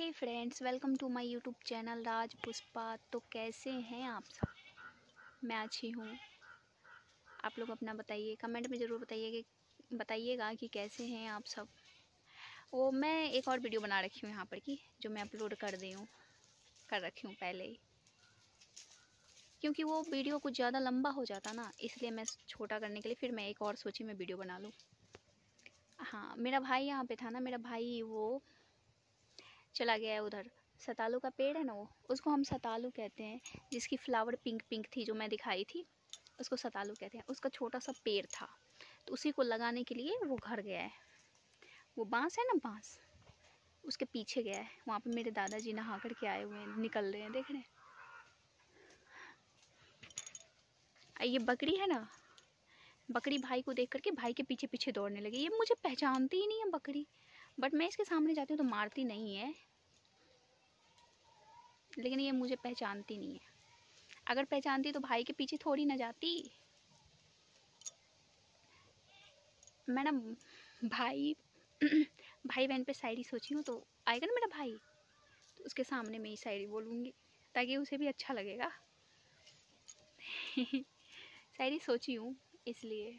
Hey friends welcome to my YouTube channel Raj Pushpa तो कैसे हैं आप सब? मैं अच्छी हूँ। आप लोग अपना बताइए कमेंट में ज़रूर बताइए कि, बताइएगा कि कैसे हैं आप सब? वो मैं एक और वीडियो बना रखी हूँ यहाँ पर की, जो मैं अपलोड कर दी हूँ, कर रखी हूँ पहले ही। क्योंकि वो वीडियो कुछ ज़्यादा लंबा हो जाता ना, इसलिए मैं छोटा करने के लिए फिर मैं एक और सोची मैं वीडियो बना लूँ। हाँ मेरा भाई यहाँ पे था ना, मेरा भाई वो चला गया है उधर। सतालू का पेड़ है ना वो? उसको हम सतालू कहते हैं, जिसकी फ्लावर पिंक पिंक थी जो मैं दिखाई थी, उसको सतालू कहते हैं। उसका छोटा सा पेड़ था। तो उसी को लगाने के लिए वो घर गया है। वो बाँस है ना बाँस? उसके पीछे गया है। वहाँ पे मेरे दादाजी नहा कर के आए हुए हैं, निकल रहे हैं, देख रहे हैं। ये बकरी है ना? बकरी भाई को देख करके भाई के पीछे पीछे दौड़ने लगी। ये मुझे पहचानती ही नहीं है बकरी। बट मैं इसके सामने जाती हूँ तो मारती नहीं है। लेकिन ये मुझे पहचानती नहीं है। अगर पहचानती तो भाई के पीछे थोड़ी ना जाती। मैं ना भाई भाई बहन पे शायरी सोची हूँ तो आएगा ना मेरा भाई? तो उसके सामने मैं ही शायरी बोलूँगी, ताकि उसे भी अच्छा लगेगा। शायरी सोची हूँ, इसलिए।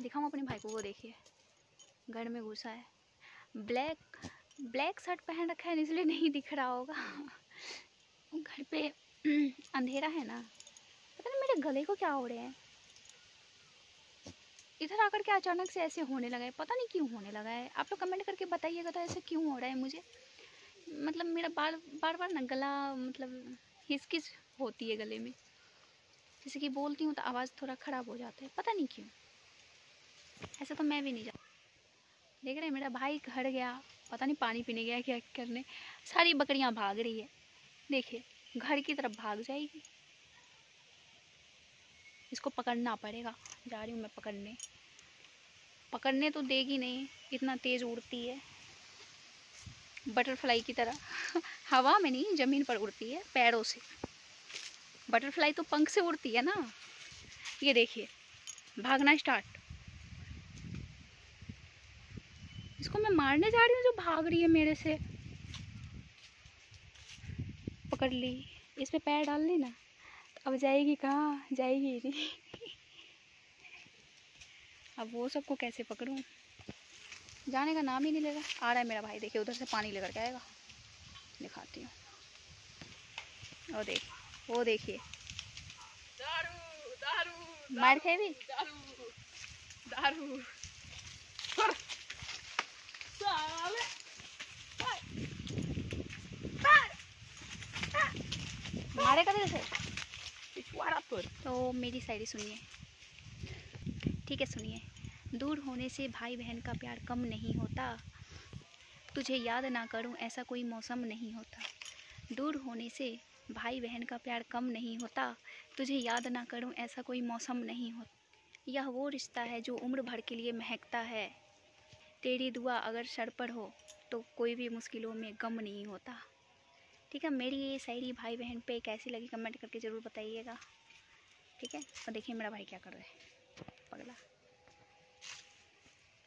दिखाऊँ अपने भाई को, वो देखिए। घर में घुसा है। ब्लैक ब्लैक शर्ट पहन रखा है इसलिए नहीं दिख रहा होगा। घर पे अंधेरा है ना, पता नहीं मेरे गले को क्या हो रहे हैं। इधर आकर के अचानक से ऐसे होने लगा है, पता नहीं क्यों होने लगा है। आप लोग कमेंट करके बताइएगा तो ऐसे क्यों हो रहा है मुझे। मतलब मेरा बार बार बार ना गला मतलब हिचकिच होती है गले में। जैसे कि बोलती हूँ तो आवाज़ थोड़ा ख़राब हो जाता है, पता नहीं क्यों। ऐसा तो मैं भी नहीं जा देख रहे हैं, मेरा भाई घर गया, पता नहीं पानी पीने गया क्या करने। सारी बकरियाँ भाग रही है। देखिए, घर की तरफ़ भाग जाएगी। इसको पकड़ना पड़ेगा। जा रही हूँ मैं पकड़ने। पकड़ने तो देगी नहीं, इतना तेज़ उड़ती है। बटरफ्लाई की तरह। हवा में नहीं, ज़मीन पर उड़ती है, पैरों से। बटरफ्लाई तो पंख से उड़ती है ना। ये देखिए, भागना स्टार्ट। इसको मैं मारने जा रही हूँ जो भाग रही है मेरे से। पकड़ ली। इस पे पैर डाल ली ना? तो अब जाएगी कहाँ? जाएगी नहीं। अब वो सबको कैसे पकड़ूँ? जाने का नाम ही नहीं लेगा। आ रहा है मेरा भाई। देखिए उधर से पानी लेकर के आएगा। दिखाती हूँ। वो देख वो देखिए। मार खे भी दारू दारू। मारे जैसे तो मेरी शायरी सुनिए। ठीक है सुनिए। दूर होने से भाई बहन का प्यार कम नहीं होता। तुझे याद ना करूँ ऐसा कोई मौसम नहीं होता। दूर होने से भाई बहन का प्यार कम नहीं होता। तुझे याद ना करूँ ऐसा कोई मौसम नहीं होता यह वो रिश्ता है जो उम्र भर के लिए महकता है। तेरी दुआ अगर सर पर हो तो कोई भी मुश्किलों में गम नहीं होता। ठीक है मेरी ये शायरी भाई बहन पे कैसी लगी कमेंट करके ज़रूर बताइएगा। ठीक है? और देखिए मेरा भाई क्या कर रहा है। पगला।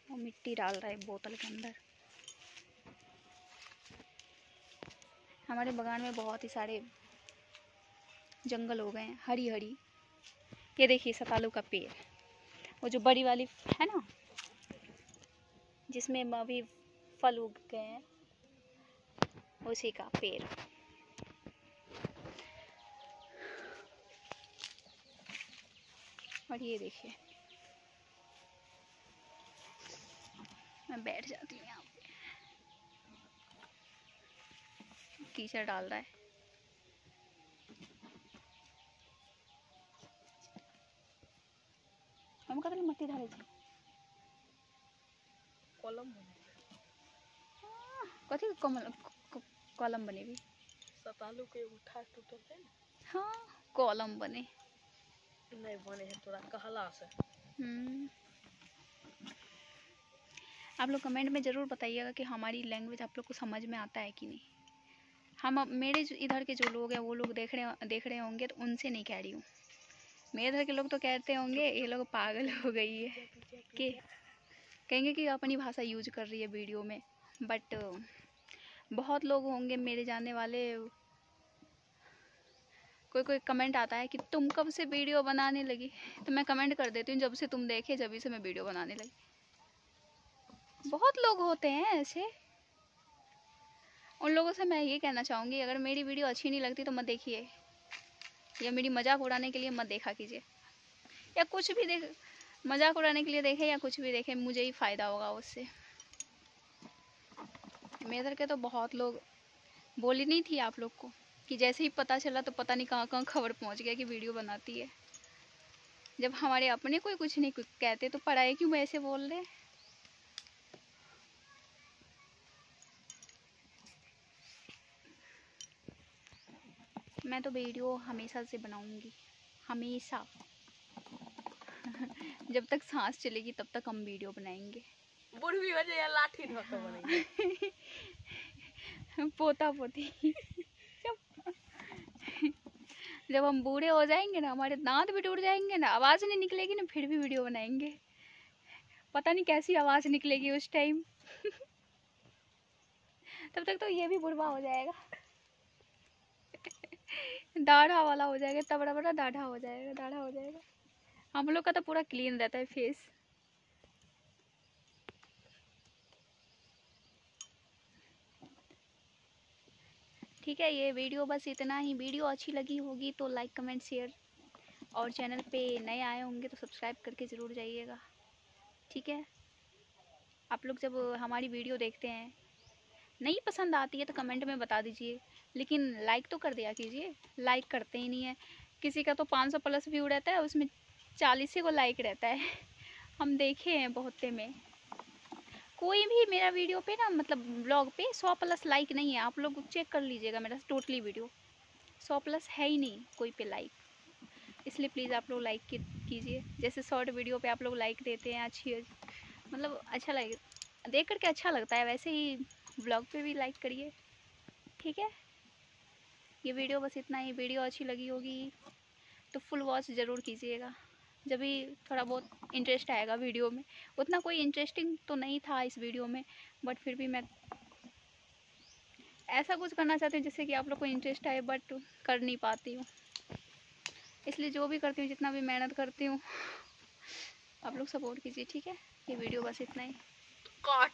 वो मिट्टी डाल रहा है बोतल के अंदर। हमारे बगान में बहुत ही सारे जंगल हो गए हैं हरी हरी ये देखिए सतालू का पेड़। वो जो बड़ी वाली है ना, जिसमें अभी फल उग गए हैं, उसी का पेड़। और ये देखिए। मैं बैठ जाती हूँ यहाँ पे। कीचड़ डाल रहा है। हम कतले मट्टी धारे छी कलम कथी कमल कलम बने भी सतालू के उठा टूटल है हाँ कॉलम बने। हम्म। आप लोग कमेंट में ज़रूर बताइएगा कि हमारी लैंग्वेज आप लोग को समझ में आता है कि नहीं। हम अब, मेरे इधर के जो लोग हैं, वो लोग देख रहे देख रहे होंगे तो उनसे नहीं कह रही हूँ। मेरे इधर के लोग तो कहते होंगे, ये लोग पागल हो गई है। कि कहेंगे कि अपनी भाषा यूज़ कर रही है वीडियो में। बट बहुत लोग होंगे, मेरे जाने वाले कोई कोई कमेंट आता है कि तुम कब से वीडियो बनाने लगी? तो मैं कमेंट कर देती हूँ, जब से तुम देखे, जब से मैं वीडियो बनाने लगी। बहुत लोग होते हैं ऐसे। उन लोगों से मैं ये कहना चाहूँगी, अगर मेरी वीडियो अच्छी नहीं लगती तो मत देखिए। या मेरी मज़ाक उड़ाने के लिए मत देखा कीजिए। या कुछ भी देख, मज़ाक उड़ाने के लिए देखे या कुछ भी देखे, मुझे ही फ़ायदा होगा उससे। मेरे के तो बहुत लोग, बोली नहीं थी आप लोग को। कि जैसे ही पता चला तो पता नहीं कहाँ कहाँ खबर पहुँच गया कि वीडियो बनाती है। जब हमारे अपने कोई कुछ नहीं कहते तो पढ़ाई क्यों ऐसे बोल रहे मैं तो वीडियो हमेशा से बनाऊँगी हमेशा। जब तक सांस चलेगी तब तक हम वीडियो बनाएँगे। बुढ़वी हो जाए लाठी ढोकर पोता पोती जब हम बूढ़े हो जाएँगे ना, हमारे दांत भी टूट जाएँगे ना, आवाज़ नहीं निकलेगी ना, फिर भी वीडियो बनाएँगे। पता नहीं कैसी आवाज़ निकलेगी उस टाइम। तब तक तो ये भी बुढ़वा हो जाएगा। दाढ़ा वाला हो जाएगा, इतना बड़ा बड़ा दाढ़ा हो जाएगा, दाढ़ा हो जाएगा। हम लोग का तो पूरा क्लीन रहता है फेस ठीक है, ये वीडियो बस इतना ही। वीडियो अच्छी लगी होगी तो लाइक, कमेंट, शेयर और चैनल पे नए आए होंगे तो सब्सक्राइब करके ज़रूर जाइएगा। ठीक है? आप लोग जब हमारी वीडियो देखते हैं, नहीं पसंद आती है तो कमेंट में बता दीजिए, लेकिन लाइक तो कर दिया कीजिए। लाइक करते ही नहीं है। किसी का तो 500 प्लस व्यू रहता है, उसमें चालीस ही को लाइक रहता है। हम देखे हैं बहुते में। कोई भी मेरा वीडियो पे ना मतलब ब्लॉग पे सौ प्लस लाइक नहीं है। आप लोग चेक कर लीजिएगा मेरा टोटली वीडियो। सौ प्लस है ही नहीं कोई पे लाइक। इसलिए प्लीज़ आप लोग लाइक कीजिए। जैसे शॉर्ट वीडियो पे आप लोग लाइक देते हैं, अच्छी मतलब अच्छा लगे देख करके अच्छा लगता है। वैसे ही ब्लॉग पे भी लाइक करिए। ठीक है? ये वीडियो बस इतना ही। वीडियो अच्छी लगी होगी तो फुल वॉच ज़रूर कीजिएगा। जब भी थोड़ा बहुत इंटरेस्ट आएगा वीडियो में। उतना कोई इंटरेस्टिंग तो नहीं था इस वीडियो में बट फिर भी मैं ऐसा कुछ करना चाहती हूँ जिससे कि आप लोग को इंटरेस्ट आए बट कर नहीं पाती हूँ। इसलिए जो भी करती हूँ, जितना भी मेहनत करती हूँ, आप लोग सपोर्ट कीजिए, ठीक है? ये वीडियो बस इतना ही। काट